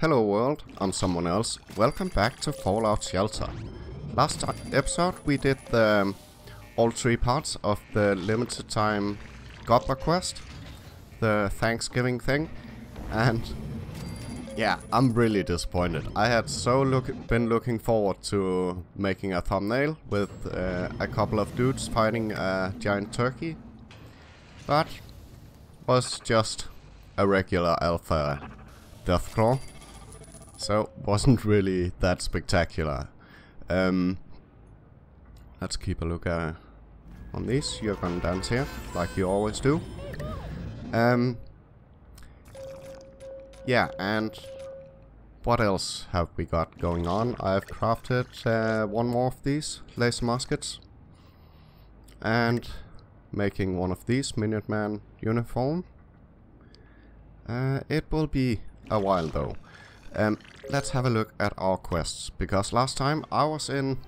Hello world, I'm someone else. Welcome back to Fallout Shelter. Last episode we did the, um, all three parts of the limited time Gobbler quest, the Thanksgiving thing, and yeah, I'm really disappointed. I had so look been looking forward to making a thumbnail with uh, a couple of dudes fighting a giant turkey, but was just a regular alpha Deathclaw. So, wasn't really that spectacular. Um, let's keep a look at on these. You're gonna dance here, like you always do. Um, yeah, and what else have we got going on? I've crafted uh, one more of these laser muskets. And making one of these Minuteman uniform. Uh, it will be a while though. Um, let's have a look at our quests, because last time I was in...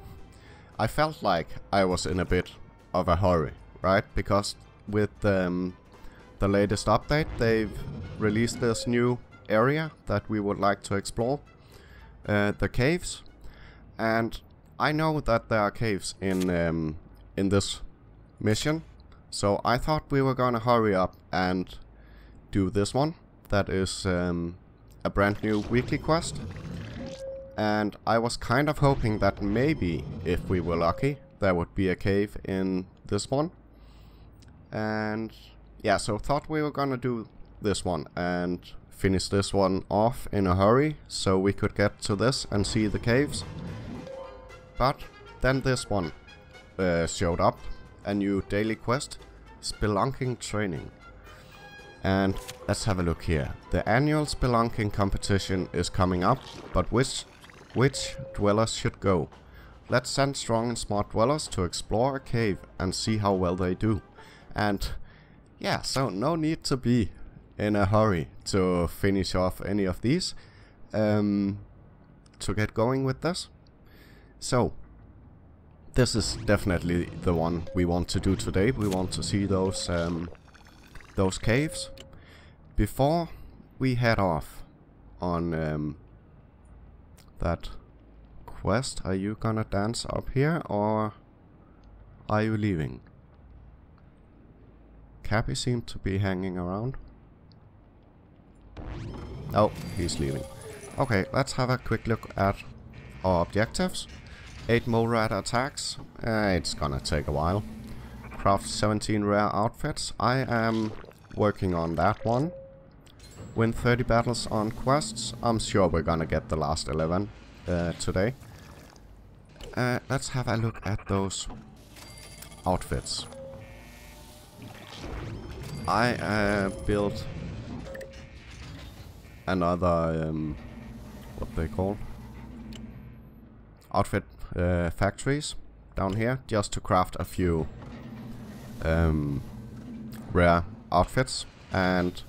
I felt like I was in a bit of a hurry, right? Because with um, the latest update, they've released this new area that we would like to explore. Uh, the caves. And I know that there are caves in, um, in this mission. So I thought we were gonna hurry up and do this one. That is um, a brand new weekly quest. And I was kind of hoping that maybe, if we were lucky, there would be a cave in this one. And yeah, so thought we were gonna do this one and finish this one off in a hurry so we could get to this and see the caves. But then this one uh, showed up, a new daily quest, Spelun-King Training. And let's have a look here. The annual spelunking competition is coming up, but which which dwellers should go? Let's send strong and smart dwellers to explore a cave and see how well they do. And yeah, so no need to be in a hurry to finish off any of these um, to get going with this. So, this is definitely the one we want to do today. We want to see those um, those caves. Before we head off on um, that quest, are you gonna dance up here or are you leaving? Cappy seemed to be hanging around. Oh, he's leaving. Okay, let's have a quick look at our objectives. 8 mole rat attacks. Uh, it's gonna take a while craft 17 rare outfits. I am working on that one. Win 30 battles on quests. I'm sure we're gonna get the last 11 uh, today. Uh, let's have a look at those outfits. I uh, built another, um, what they call, outfit uh, factories down here just to craft a few um, rare outfits and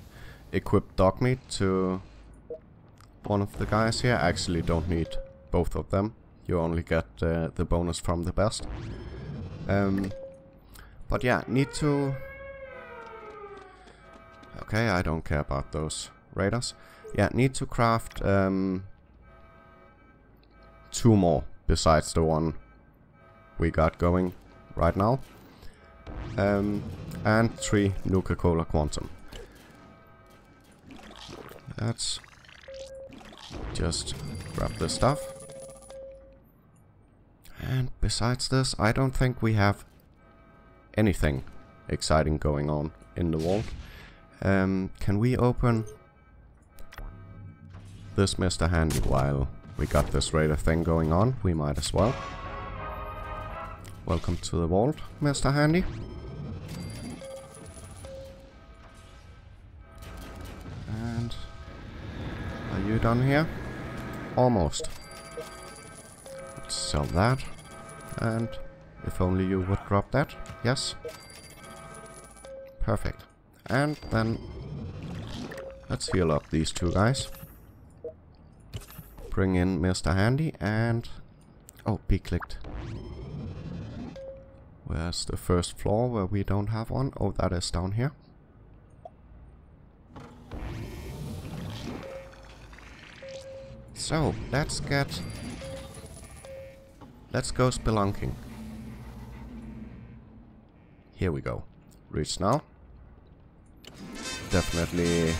equip Dogmeat to one of the guys here. Actually don't need both of them. You only get uh, the bonus from the best. Um, but yeah, need to... Okay, I don't care about those raiders. Yeah, need to craft um, two more besides the one we got going right now. Um, and three Nuka-Cola Quantum. Let's just grab this stuff. And besides this, I don't think we have anything exciting going on in the vault. Um, can we open this Mr. Handy while we got this raider thing going on? We might as well. Welcome to the vault, Mr. Handy. Are you done here? Almost. Let's sell that. And if only you would drop that. Yes. Perfect. And then let's heal up these two guys. Bring in Mr. Handy and... Oh, be clicked. Where's the first floor where we don't have one? Oh, that is down here. So, let's get... Let's go spelunking. Here we go. Reach now. Definitely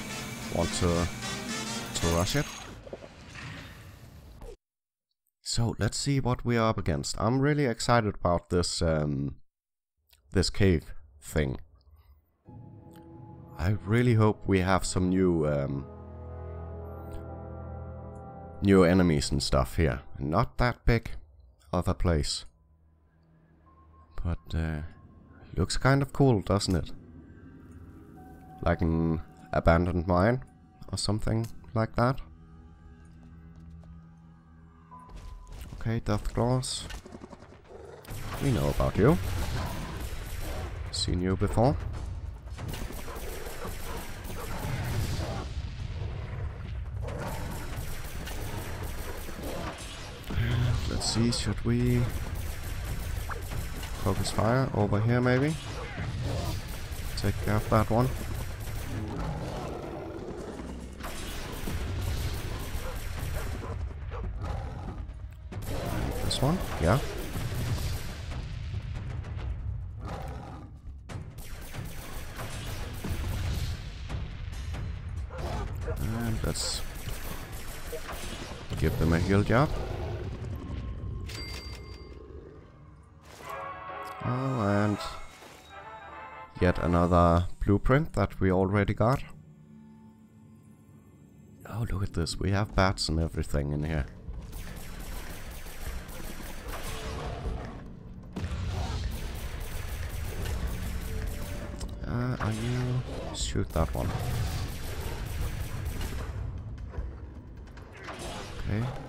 want to, to rush it. So, let's see what we are up against. I'm really excited about this, um, this cave thing. I really hope we have some new um, new enemies and stuff here. Not that big of a place. But uh, looks kind of cool, doesn't it? Like an abandoned mine or something like that. Okay, Death Claws. We know about you. Seen you before. See, should we focus fire over here maybe? Take care of that one. This one, yeah. Let's give them a heal job. Yet another blueprint that we already got. Oh, look at this. We have bats and everything in here. Uh, are. Shoot that one. Okay.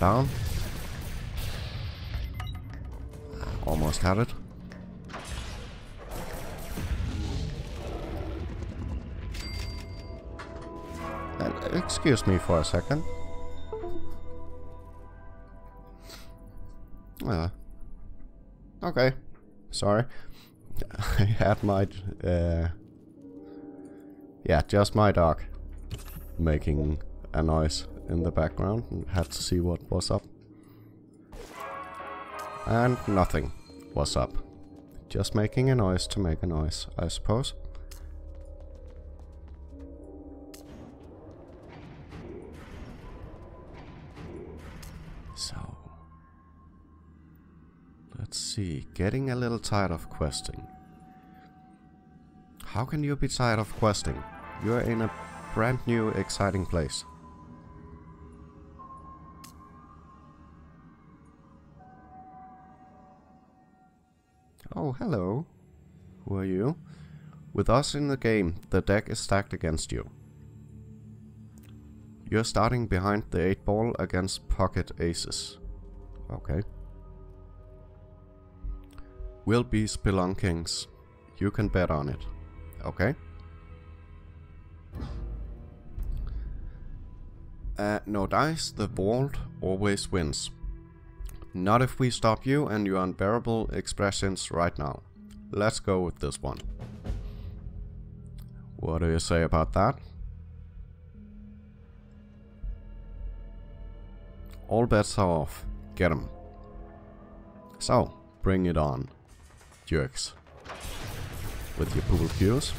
Down. Almost had it. And excuse me for a second. Uh, okay. Sorry. I had my... Uh, yeah, just my dog making a noise in the background and had to see what was up. And nothing was up. Just making a noise to make a noise, I suppose. So... Let's see, getting a little tired of questing. How can you be tired of questing? You're in a brand new exciting place. Hello. Who are you? With us in the game, the deck is stacked against you. You're starting behind the 8 ball against pocket aces. Okay. We'll be Spelun-Kings. You can bet on it. Okay. Uh, no dice, the vault always wins. Not if we stop you and your unbearable expressions right now. Let's go with this one. What do you say about that? All bets are off. Get 'em. So, bring it on, jerks. With your pool cues.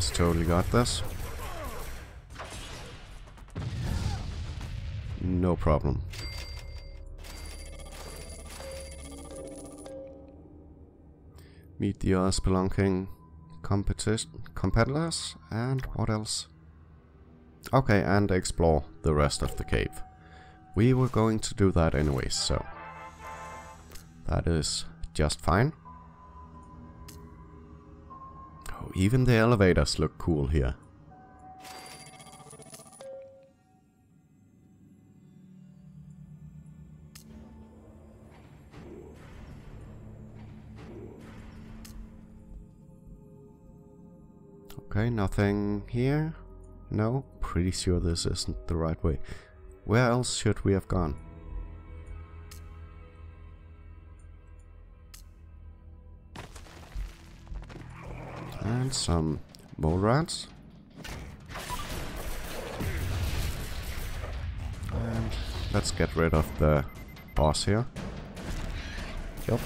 Guys totally got this. No problem. Meet the spelunking competition competitors and what else? Okay, and explore the rest of the cave. We were going to do that anyway, so that is just fine. Even the elevators look cool here. Okay, nothing here. No, pretty sure this isn't the right way. Where else should we have gone? And some mole rats. And let's get rid of the boss here. Yep.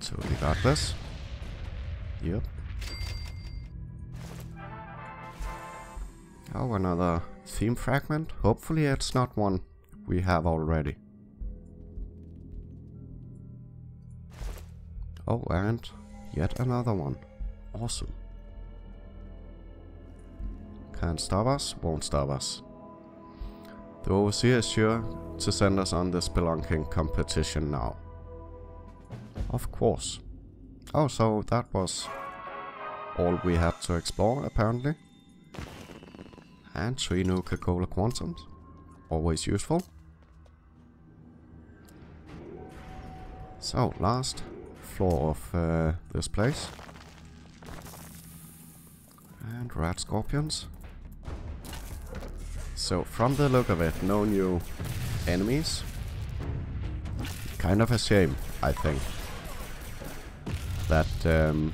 So we got this. Yep. Oh, another theme fragment. Hopefully it's not one we have already. Oh, and yet another one. Awesome. Can't stop us, won't stop us. The overseer is sure to send us on this spelunking competition now. Of course. Oh, so that was all we had to explore, apparently. And three new Nuka-Cola Quantums. Always useful. So, last floor of uh, this place. And rat scorpions. So, from the look of it, no new enemies. Kind of a shame, I think. That, um,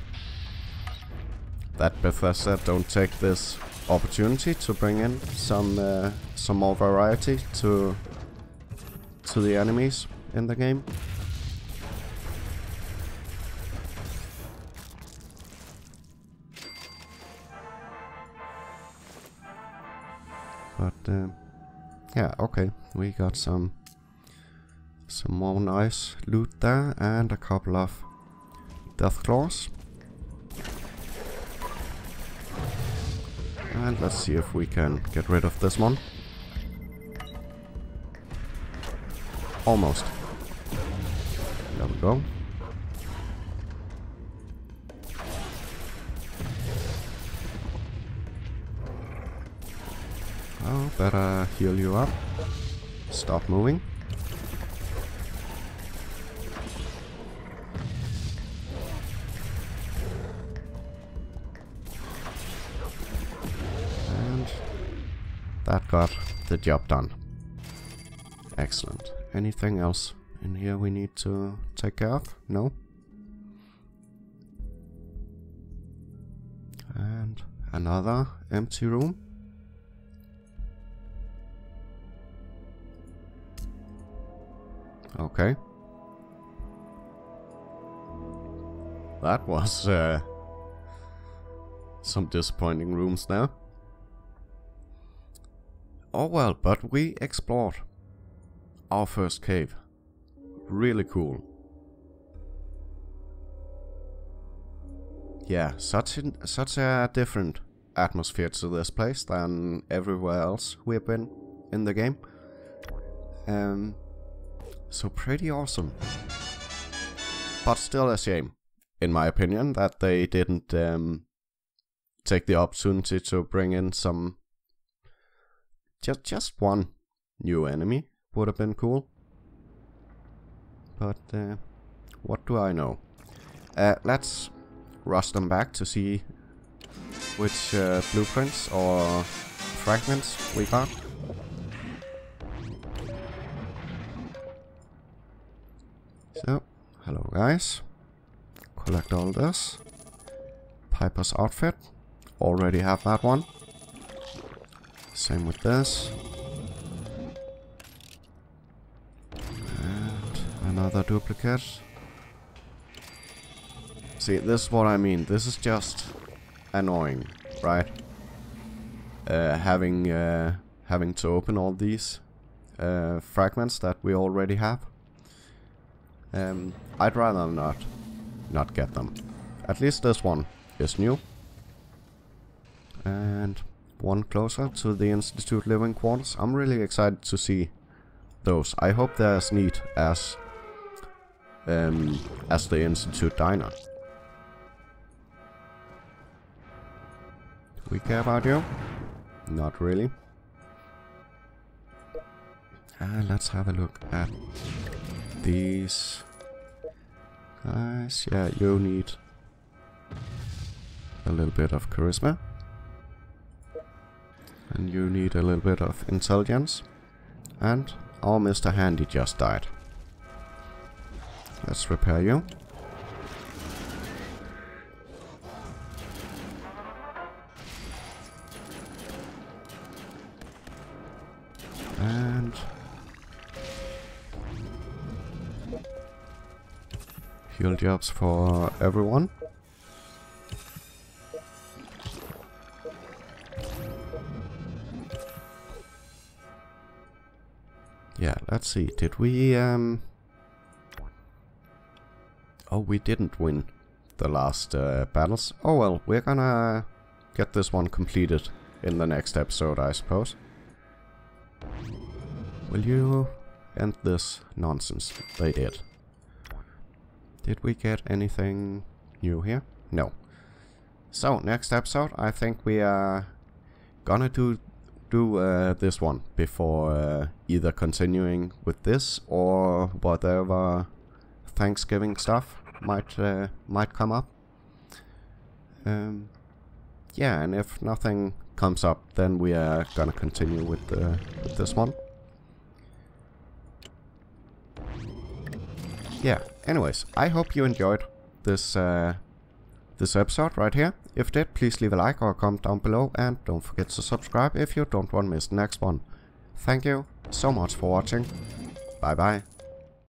that Bethesda don't take this opportunity to bring in some uh, some more variety to to the enemies in the game. Yeah, okay, we got some some more nice loot there and a couple of death claws. And let's see if we can get rid of this one. Almost. There we go. Oh, better heal you up. Stop moving. And that got the job done. Excellent. Anything else in here we need to take care of? No? And another empty room. Okay. That was uh, some disappointing rooms there. Oh well, but we explored our first cave. Really cool. Yeah, such such a different atmosphere to this place than everywhere else we've been in the game. Um, so pretty awesome. But still a shame, in my opinion, that they didn't um, take the opportunity to bring in some... Just, just one new enemy would have been cool. But uh, what do I know? Uh, let's rush them back to see which uh, blueprints or fragments we got. So, hello guys. Collect all this. Piper's outfit. Already have that one. Same with this. And another duplicate. See, this is what I mean. This is just annoying, right? Uh, having uh, having to open all these uh, fragments that we already have. Um, I'd rather not not get them. At least this one is new. And one closer to the Institute living quarters. I'm really excited to see those. I hope they're as neat as um, as the Institute diner. We care about you? Not really. Uh, let's have a look at these guys. Yeah, you need a little bit of charisma. And you need a little bit of intelligence. And oh, our Mr. Handy just died. Let's repair you. Heal jobs for everyone. Yeah, let's see. Did we um Oh, we didn't win the last uh, battles. Oh well, we're gonna get this one completed in the next episode, I suppose. Will you end this nonsense? They did. Did we get anything new here? No. So, next episode, I think we are gonna do do uh, this one before uh, either continuing with this or whatever Thanksgiving stuff might uh, might come up. Um, yeah, and if nothing comes up, then we are gonna continue with, with this one. Yeah, anyways, I hope you enjoyed this uh, this episode right here. If did, please leave a like or a comment down below and don't forget to subscribe if you don't want to miss the next one. Thank you so much for watching. Bye bye.